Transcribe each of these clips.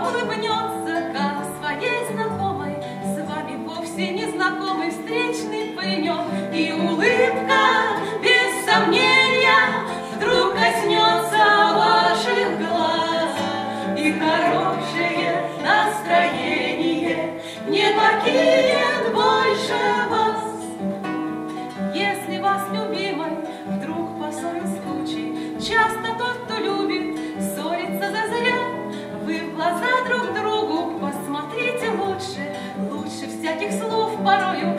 улыбнется, как своей знакомой, с вами вовсе незнакомый встречный поймет и улыбнется. what are you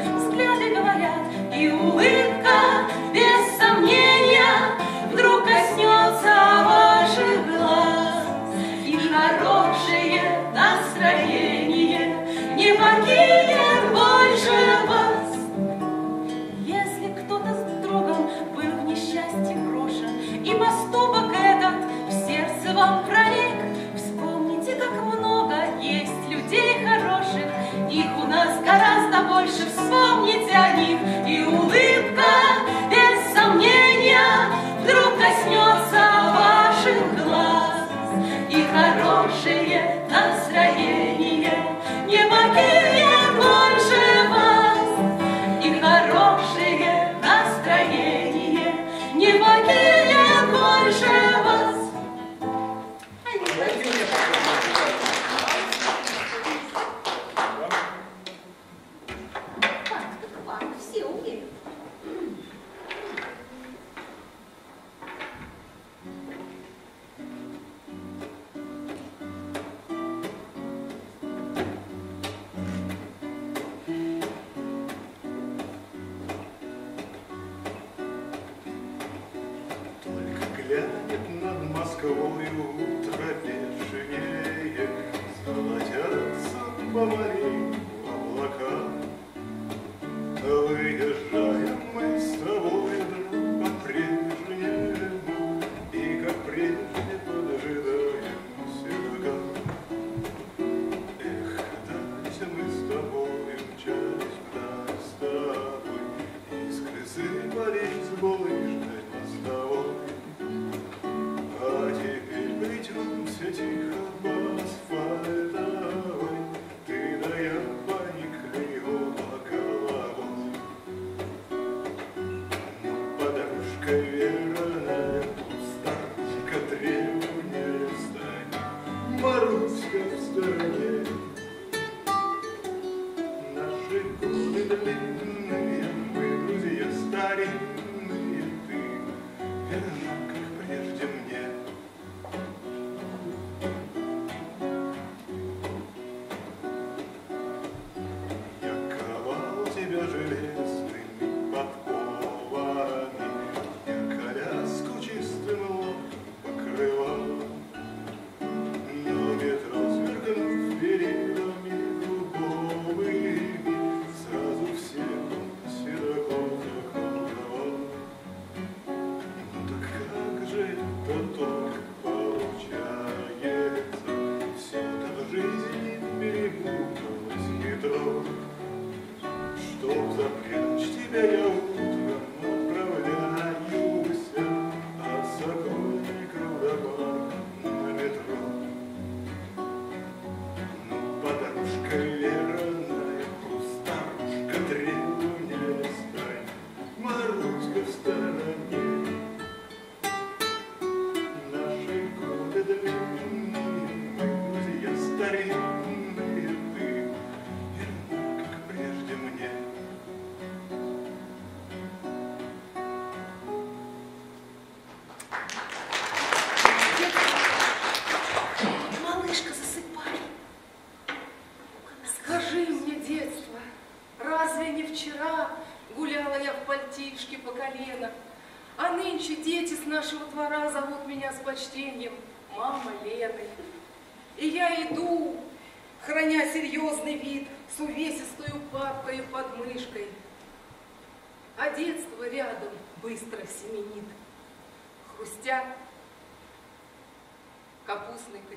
над Москвою тропешнее, Золотятся помаленьку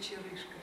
капустной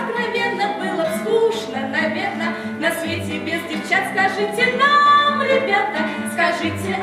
откровенно было б скучно, наверное, на свете без девчат. Скажите нам, ребята, скажите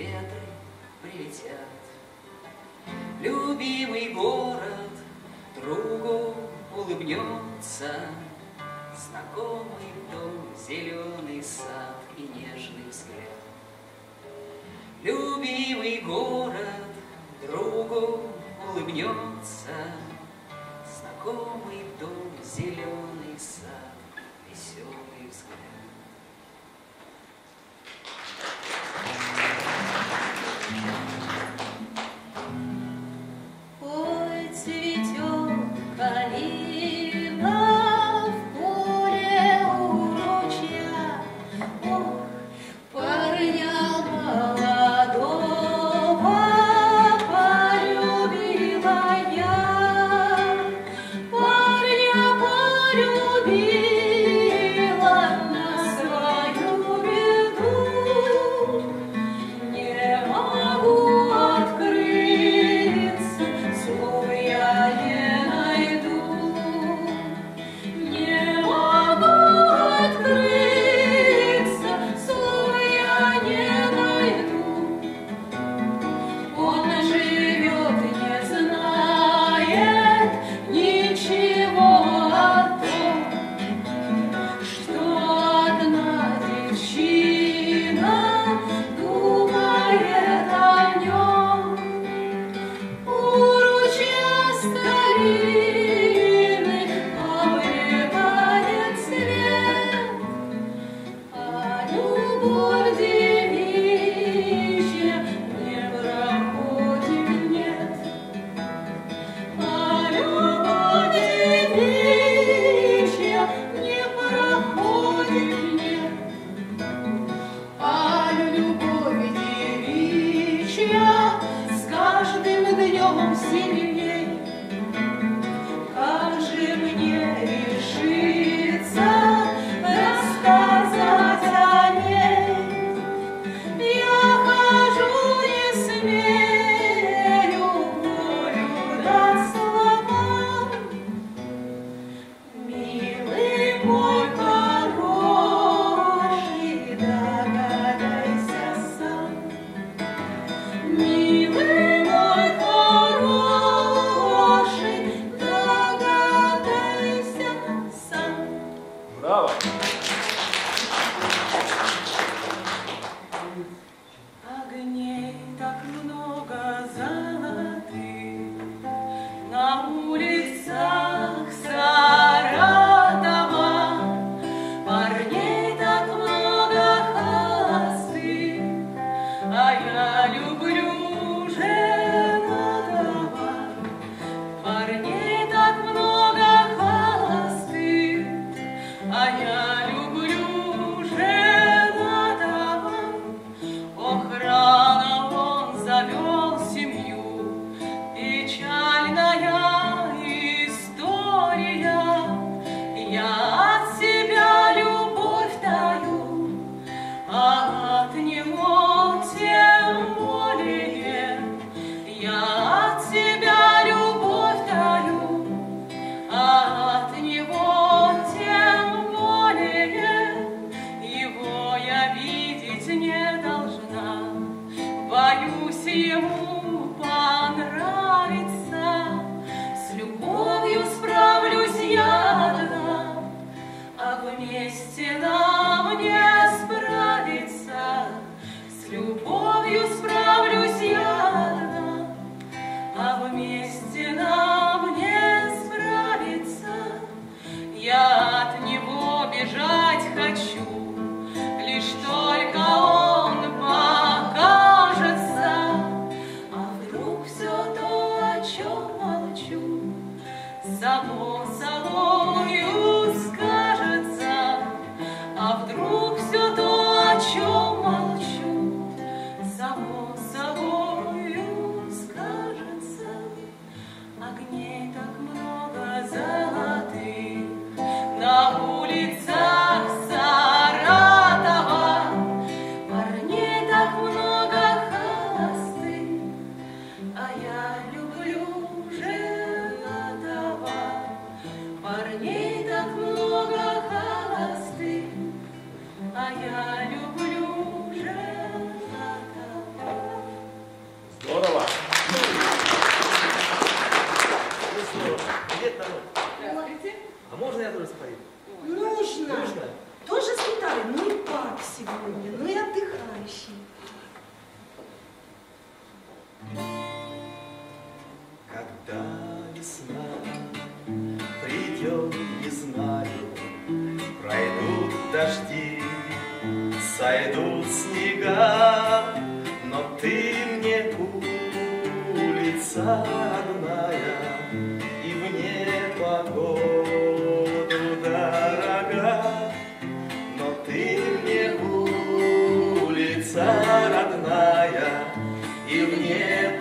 ветры прилетят. Любимый город другу улыбнется, Знакомый дом, зеленый сад и нежный взгляд. Любимый город другу улыбнется, Знакомый дом, зеленый сад, веселый взгляд.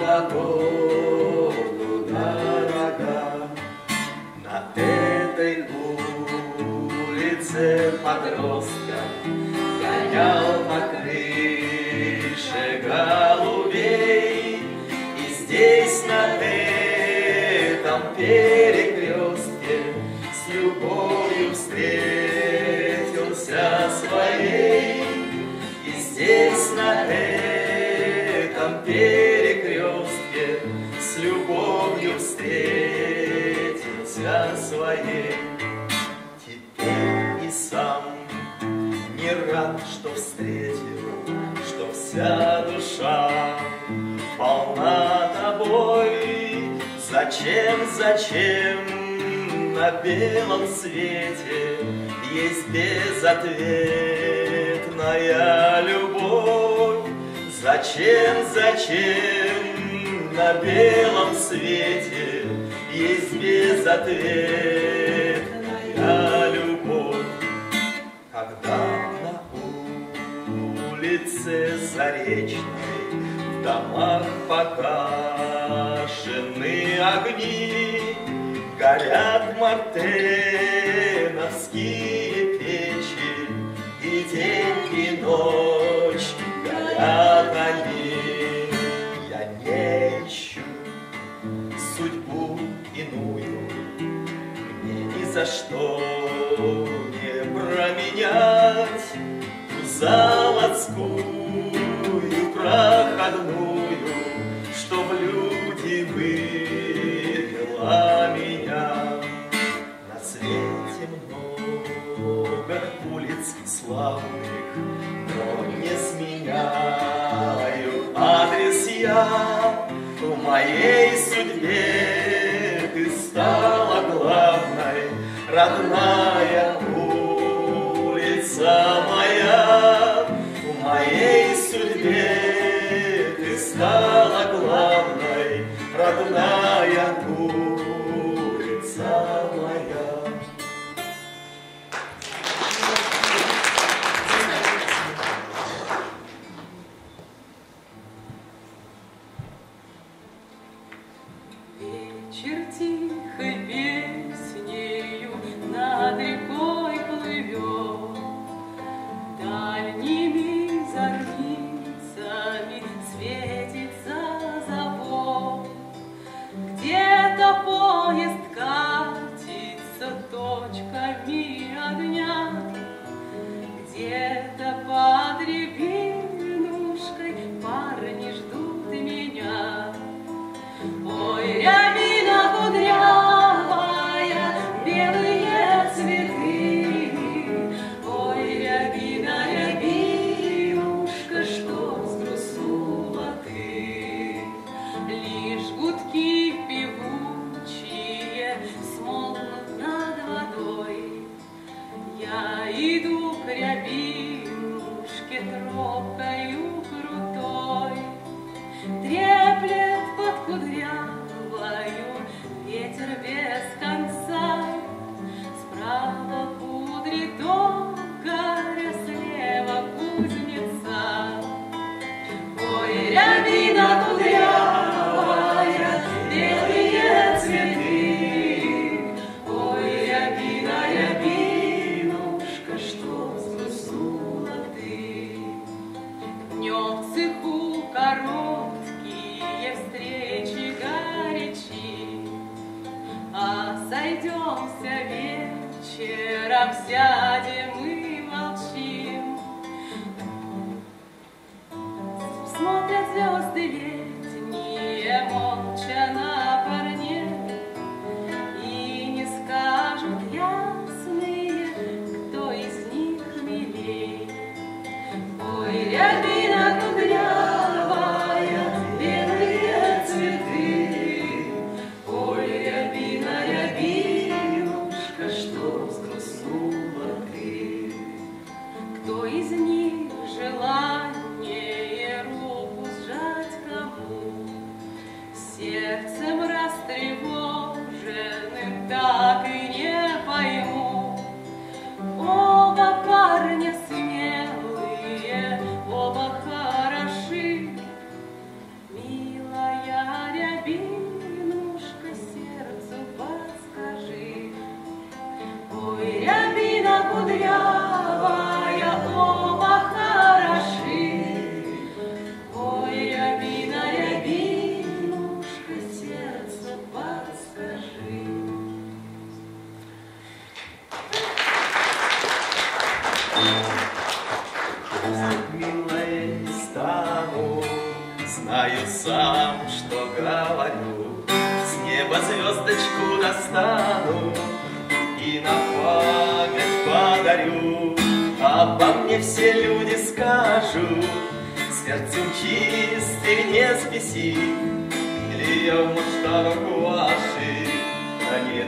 слава Богу, дорога, на этой улице подростка гонял Зачем, зачем на белом свете Есть безответная любовь? Зачем, зачем на белом свете Есть безответная любовь? Когда на улице Заречной В домах пока Бешеные огни горят в мартеновские печи, И день, и ночь горят они. Я не ищу судьбу иную, мне ни за что в моей судьбе ты стала главной, родная.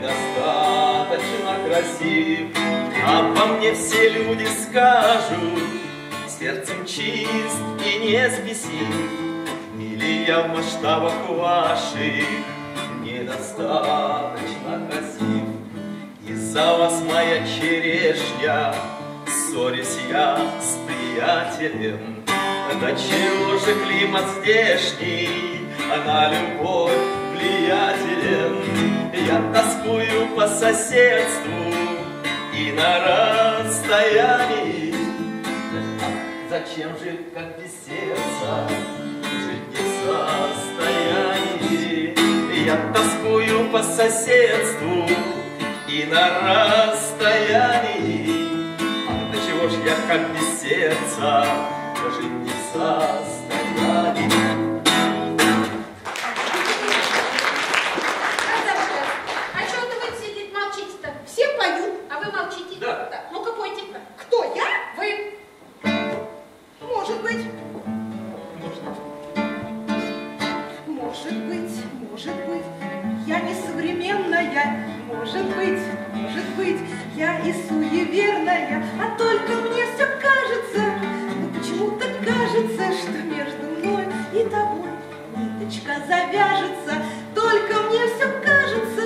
недостаточно красив. А Обо мне все люди скажут, сердцем чист и не сбесив. Или я в масштабах ваших недостаточно красив. Из-за вас моя черешня, ссорюсь я с приятелем. Да чего же климат здешний, она на любовь влиятелен? Я тоскую по соседству и на расстоянии. А зачем же, как без сердца, жить не в состоянии? Я тоскую по соседству и на расстоянии. А до чего ж я, как без сердца, жить не в состоянии? Я и суеверная, а только мне все кажется, ну почему-то кажется, что между мной и тобой ниточка завяжется. Только мне все кажется,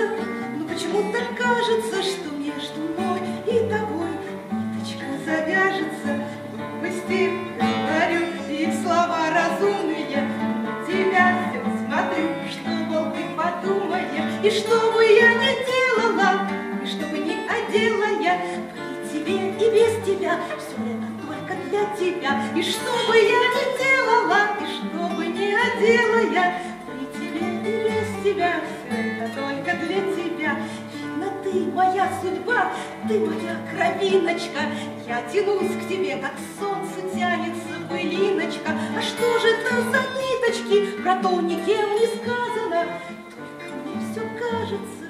ну почему-то кажется, что между мной и тобой ниточка завяжется. Глупости говорю, и слова разумные, тебя все смотрю, что, мол, ты подумаешь, и что бы я ни делала, бы одела я, при тебе и без тебя, все это только для тебя, и что бы я ни делала, и что бы ни одела я, при тебе и без тебя, все это только для тебя. Видно, ты моя судьба, ты моя кровиночка, я тянусь к тебе, как к солнцу тянется пылиночка. А что же это за ниточки, про то никем не сказано, только мне все кажется,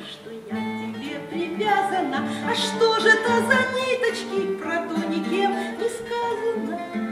привязана. А что же это за ниточки, про то никем не сказано,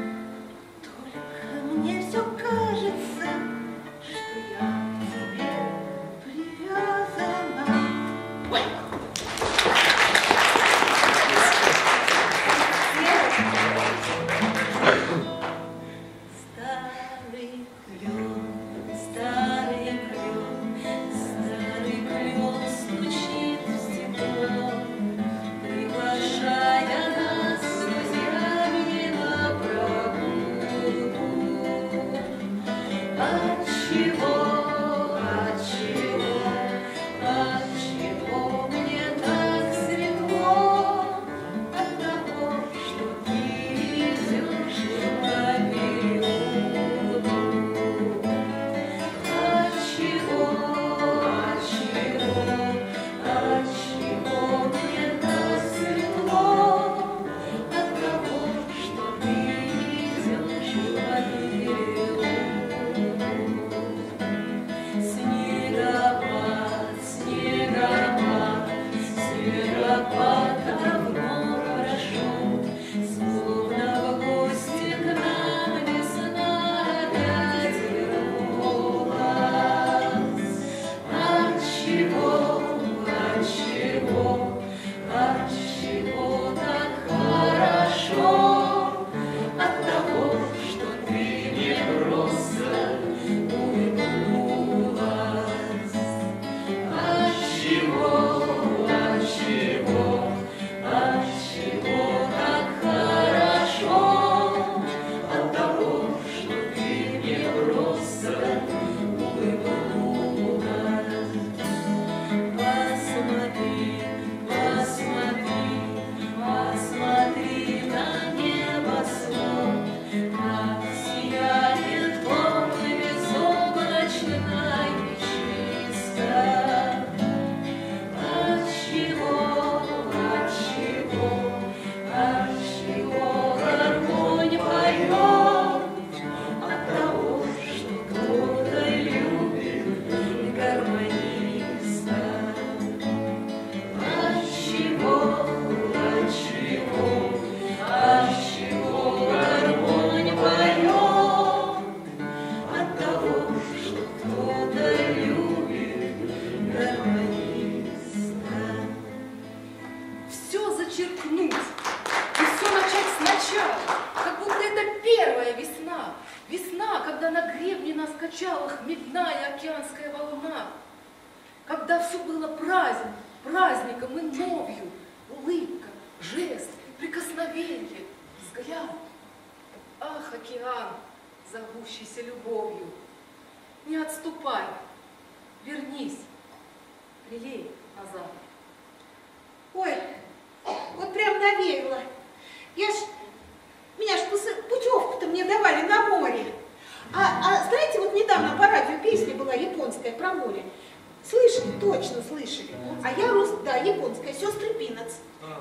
японская, сестры Пинац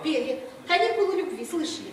пели. Каникулы любви, слышали?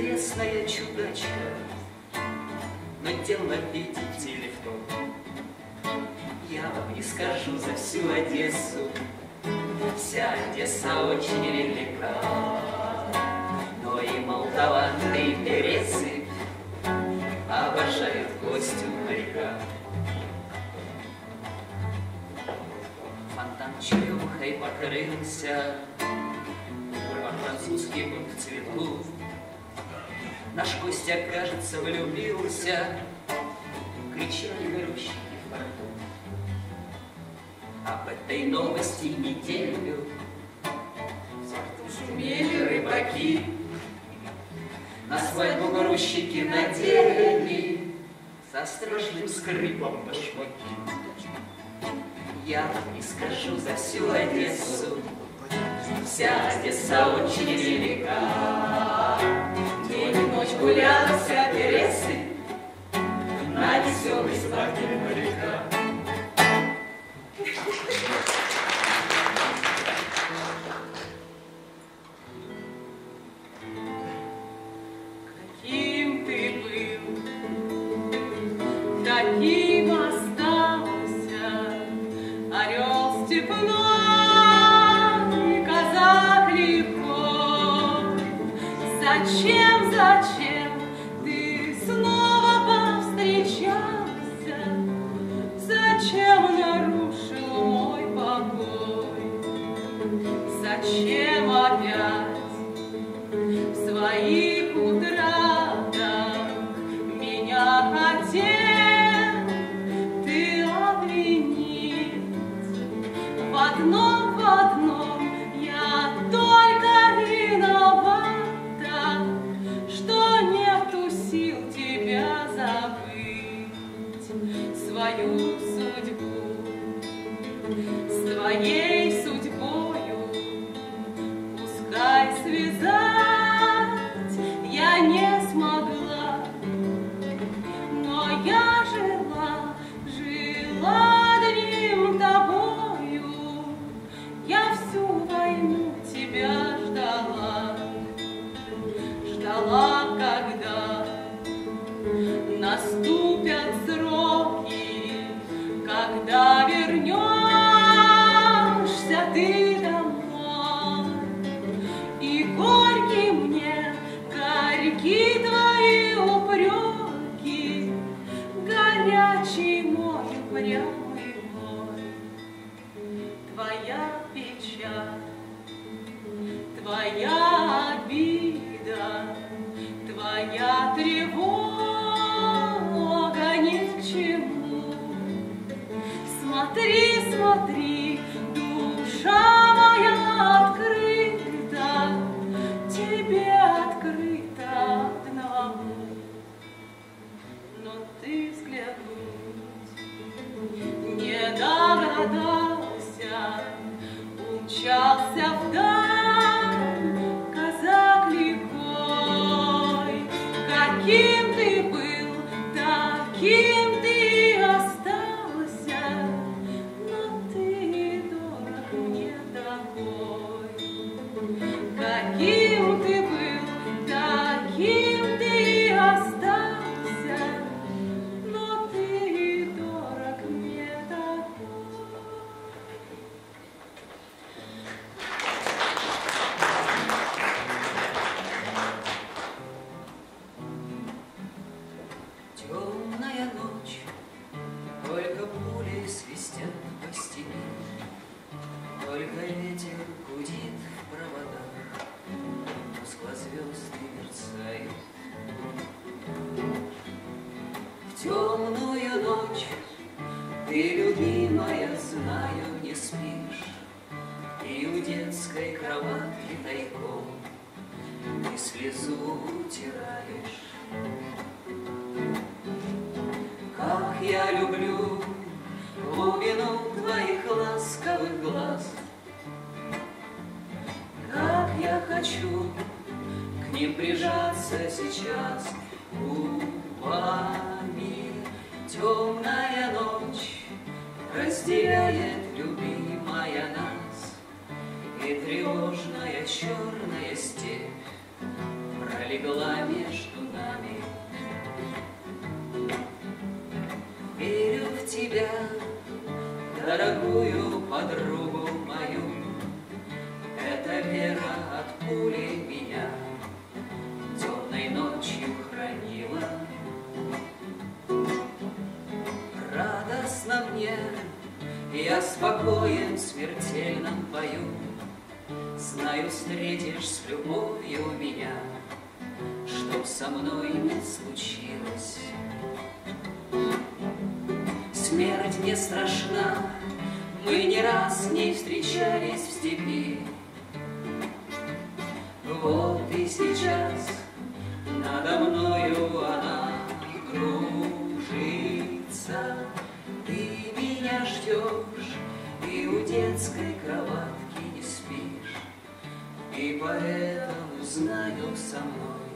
интересная чудачка, но дело, видите ли, в том, я вам не скажу за всю Одессу, вся Одесса очень велика, но и молдаваны и пересы обожают гостю моряка. Фонтан черемухой покрылся, французский был в цвету, Наш Костя, кажется, влюбился, Кричали грузчики в порту. Об этой новости неделю Сумели рыбаки, На свадьбу грузчики надели Со страшным скрипом башмаки. Я не скажу за всю Одессу, Вся Одесса очень велика. Гуляла вся Пересы на веселой спортивной someone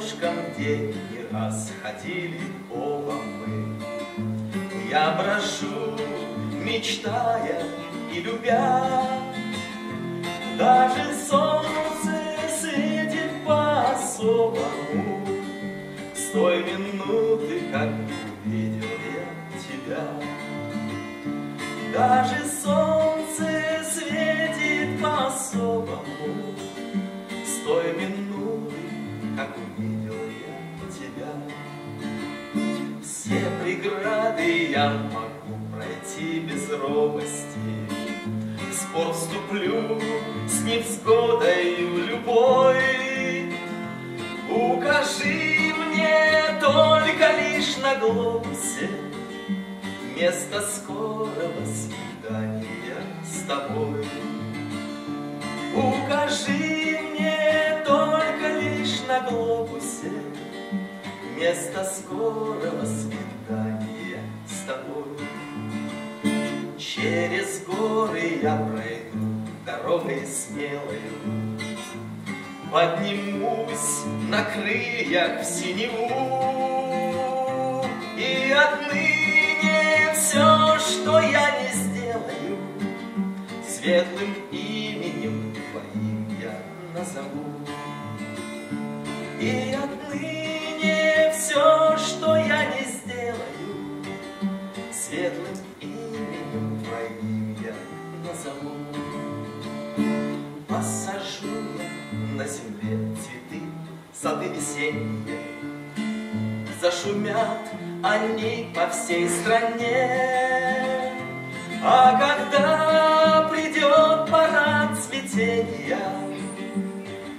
дорожкам, где не раз ходили оба мы, Я брожу, мечтая и любя, Даже солнце светит по-особому С той минуты, как увидел я тебя. Даже я могу пройти без робости, В спор вступлю с невзгодою любой. Укажи мне только лишь на глобусе Место скорого свидания с тобой. Укажи мне только лишь на глобусе Место скорого свидания тобой. Через горы я пройду дорогой смелою, Поднимусь на крыльях в синеву, И отныне все, что я не сделаю, Светлым именем твоим я назову. И отныне все, что я не сделаю, Светлым именем твоим я назову. Посажу я на земле цветы, сады весенние, Зашумят они по всей стране. А когда придет пора цветения,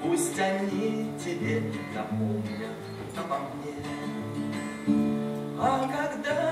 Пусть они тебе напомнят обо мне. А когда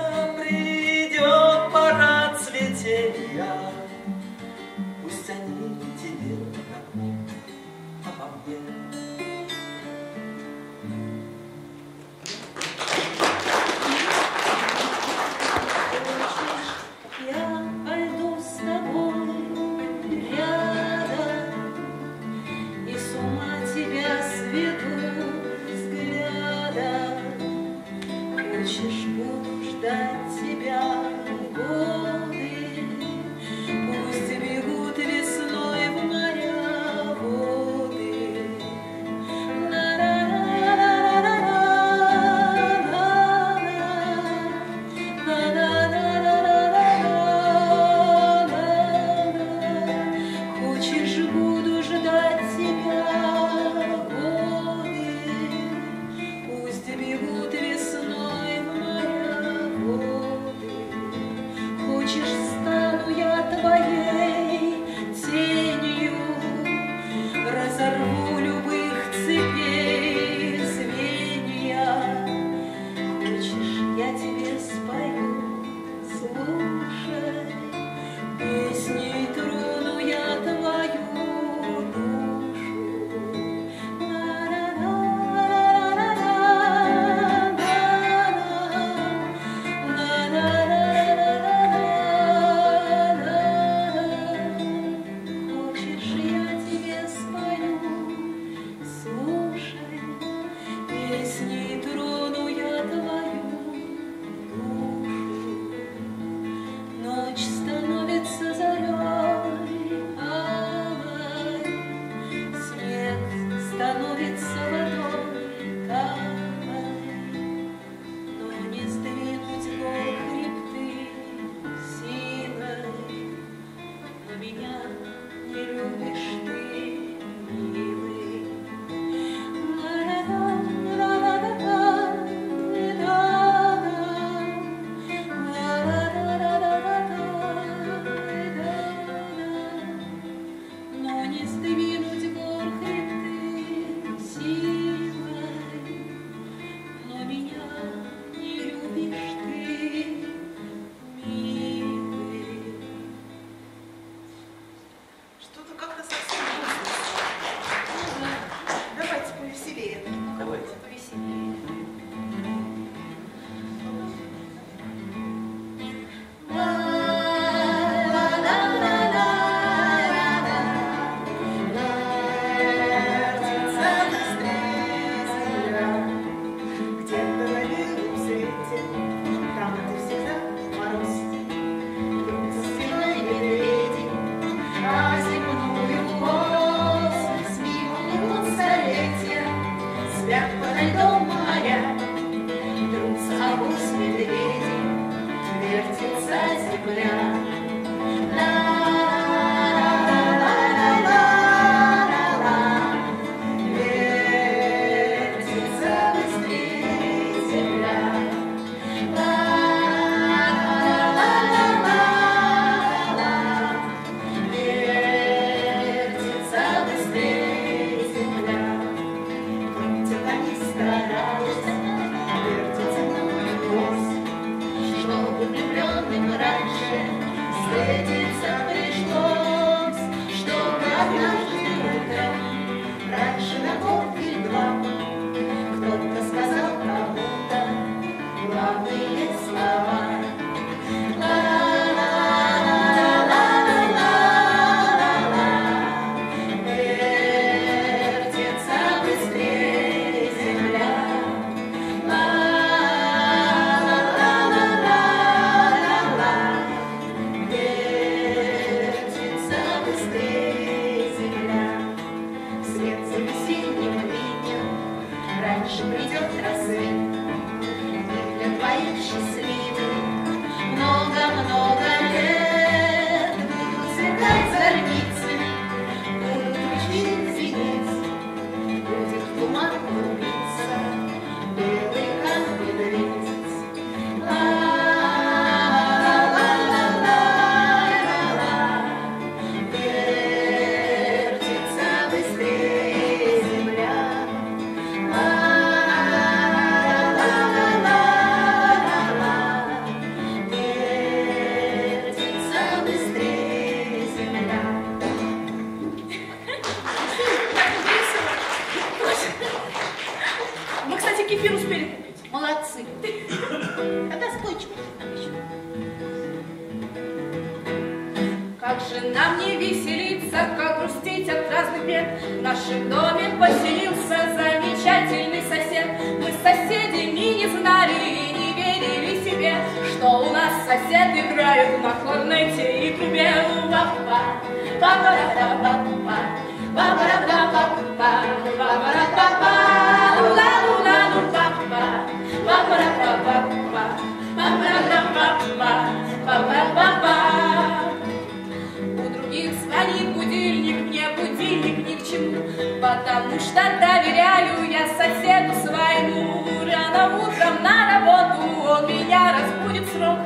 потому что доверяю я соседу своему. Рано утром на работу он меня разбудит срок,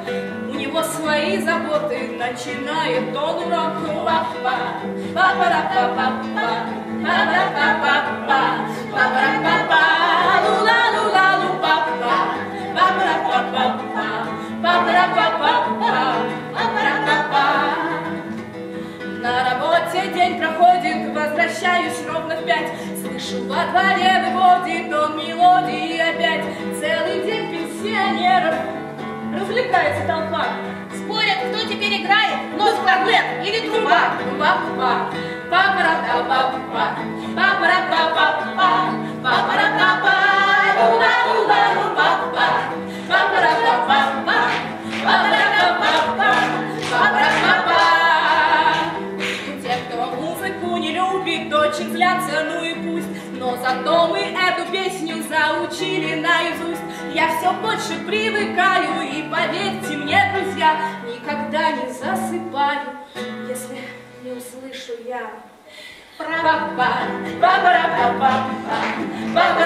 у него свои заботы, начинает он урок. Папа, папа, папа, папа, папа, папа, папа, лула, возвращаюсь ровно в пять. Слышу, во дворе выводит он мелодии опять. Целый день пенсионеров развлекается толпа. Спорят, кто теперь играет, нос кларнет или труба. Папа, папа, папа, папа, папа, папа, папа, папа, луна, луна, лу, папа, папа, папа, папа, очень злятся, ну и пусть. Но зато мы эту песню заучили наизусть. Я все больше привыкаю, и поверьте мне, друзья, никогда не засыпаю, если не услышу я. Папа, папа, папа, папа,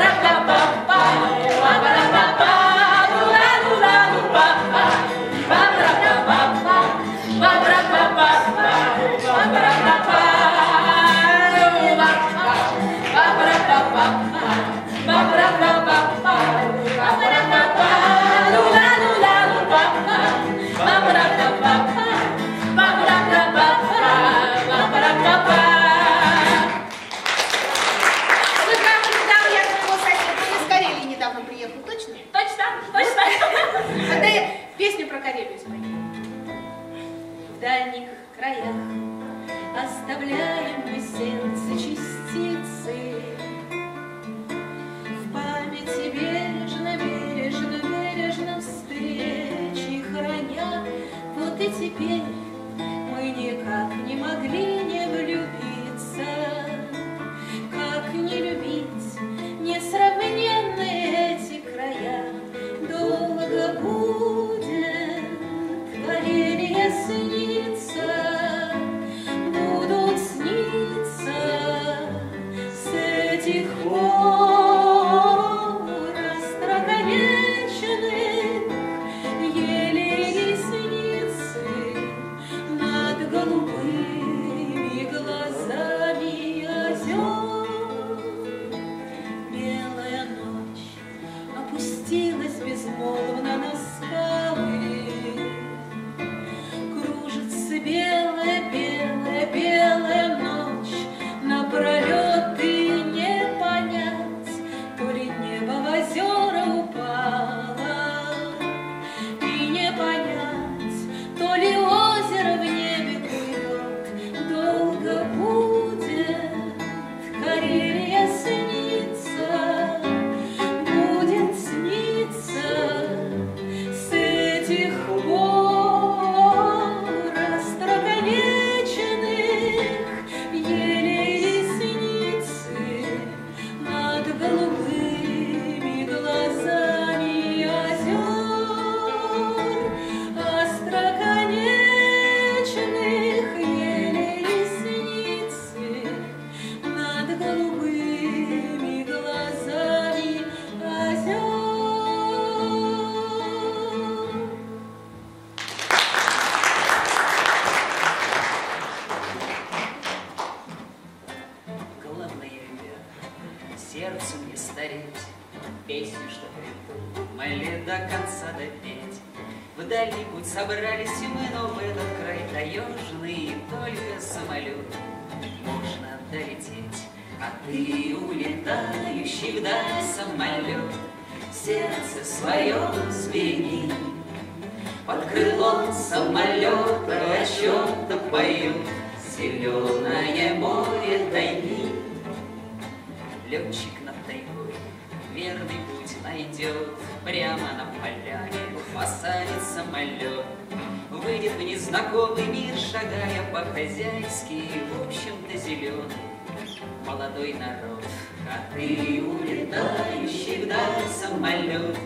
молодой народ. А ты, улетающий вдаль самолет.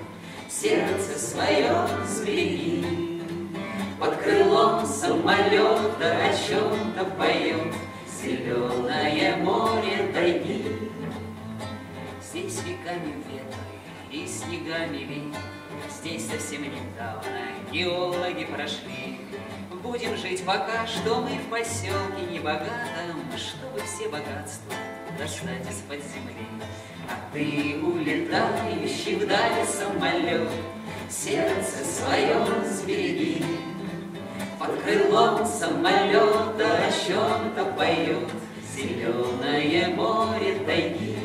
Сердце свое сбереги. Под крылом самолета о чем-то поет Зеленое море тайги. Здесь веками ветры и снегами ли Здесь совсем недавно геологи прошли. Будем жить пока что мы в поселке небогатом Чтобы все богатства достать из-под земли. А ты, улетающий вдали самолет. Сердце свое сбереги Под крылом самолета о чем-то поет Зеленое море тайги